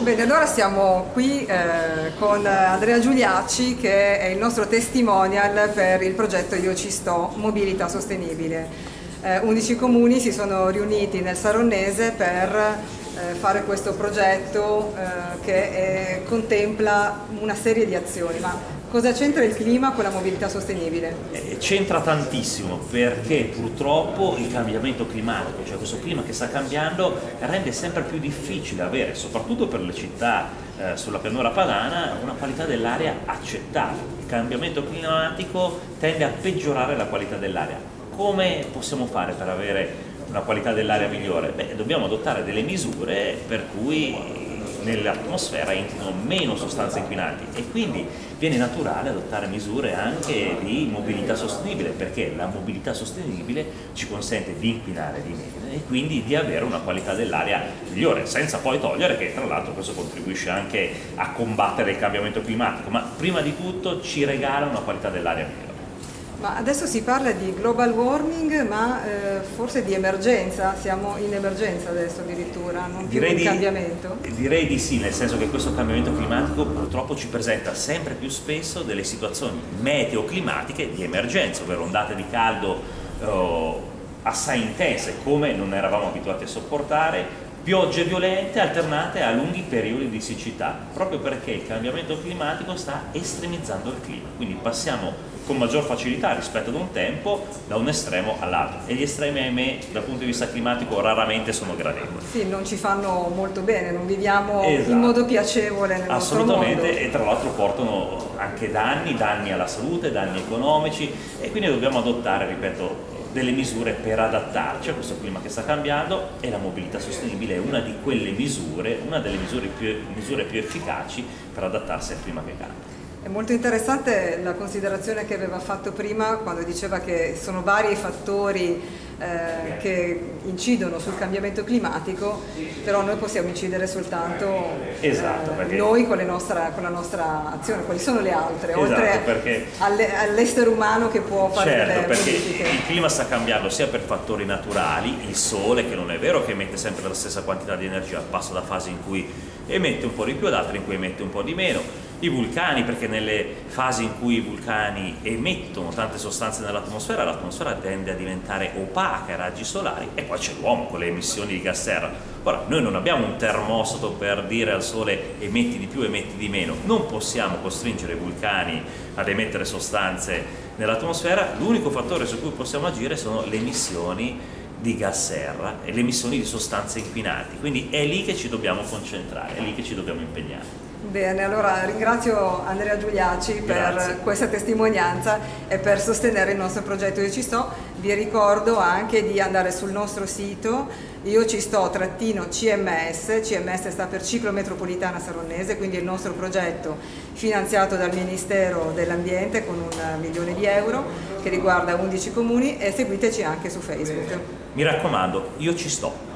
Bene, allora siamo qui eh, con Andrea Giuliacci che è il nostro testimonial per il progetto Io ci sto, mobilità sostenibile. Eh, 11 comuni si sono riuniti nel Saronnese per eh, fare questo progetto eh, che contempla una serie di azioni. Ma Cosa c'entra il clima con la mobilità sostenibile? Eh, c'entra tantissimo perché purtroppo il cambiamento climatico, cioè questo clima che sta cambiando, rende sempre più difficile avere, soprattutto per le città eh, sulla pianura padana, una qualità dell'aria accettabile. Il cambiamento climatico tende a peggiorare la qualità dell'aria. Come possiamo fare per avere una qualità dell'aria migliore? Beh, dobbiamo adottare delle misure per cui nell'atmosfera entrino meno sostanze inquinanti e quindi viene naturale adottare misure anche di mobilità sostenibile perché la mobilità sostenibile ci consente di inquinare di meno e quindi di avere una qualità dell'aria migliore senza poi togliere che tra l'altro questo contribuisce anche a combattere il cambiamento climatico ma prima di tutto ci regala una qualità dell'aria migliore. Ma adesso si parla di global warming, ma eh, forse di emergenza, siamo in emergenza adesso addirittura, non direi di, cambiamento? Direi di sì, nel senso che questo cambiamento climatico purtroppo ci presenta sempre più spesso delle situazioni meteo-climatiche di emergenza, ovvero ondate di caldo eh, assai intense come non eravamo abituati a sopportare, piogge violente alternate a lunghi periodi di siccità, proprio perché il cambiamento climatico sta estremizzando il clima, quindi passiamo con maggior facilità rispetto ad un tempo da un estremo all'altro e gli estremi ahimè dal punto di vista climatico raramente sono gradevoli. Sì, non ci fanno molto bene, non viviamo esatto. in modo piacevole nel Assolutamente e tra l'altro portano anche danni, danni alla salute, danni economici e quindi dobbiamo adottare, ripeto, delle misure per adattarci a questo clima che sta cambiando e la mobilità sostenibile è una di quelle misure, una delle misure più, misure più efficaci per adattarsi al clima che cambia. È molto interessante la considerazione che aveva fatto prima quando diceva che sono vari i fattori eh, che incidono sul cambiamento climatico, però noi possiamo incidere soltanto esatto, eh, noi con, nostra, con, la nostra azione, quali sono le altre, esatto, oltre all'essere umano che può fare certo, delle perché modifiche. Il clima sta cambiando sia per fattori naturali, il sole che non è vero che emette sempre la stessa quantità di energia, passa da fasi in cui emette un po' di più ad altre in cui emette un po' di meno, i vulcani perché nelle fasi in cui i vulcani emettono tante sostanze nell'atmosfera l'atmosfera tende a diventare opaca ai raggi solari e poi c'è l'uomo con le emissioni di gas serra. Ora noi non abbiamo un termostato per dire al sole emetti di più emetti di meno non possiamo costringere i vulcani ad emettere sostanze nell'atmosfera. L'unico fattore su cui possiamo agire sono le emissioni di gas serra e le emissioni di sostanze inquinanti. Quindi è lì che ci dobbiamo concentrare è lì che ci dobbiamo impegnare Bene, allora ringrazio Andrea Giuliaci Grazie. per questa testimonianza e per sostenere il nostro progetto Io Ci Sto. Vi ricordo anche di andare sul nostro sito io ci sto trattino CMS, CMS sta per Ciclo Metropolitana Saronnese, quindi il nostro progetto finanziato dal Ministero dell'Ambiente con un milione di euro che riguarda 11 comuni e seguiteci anche su Facebook. Mi raccomando, io ci sto.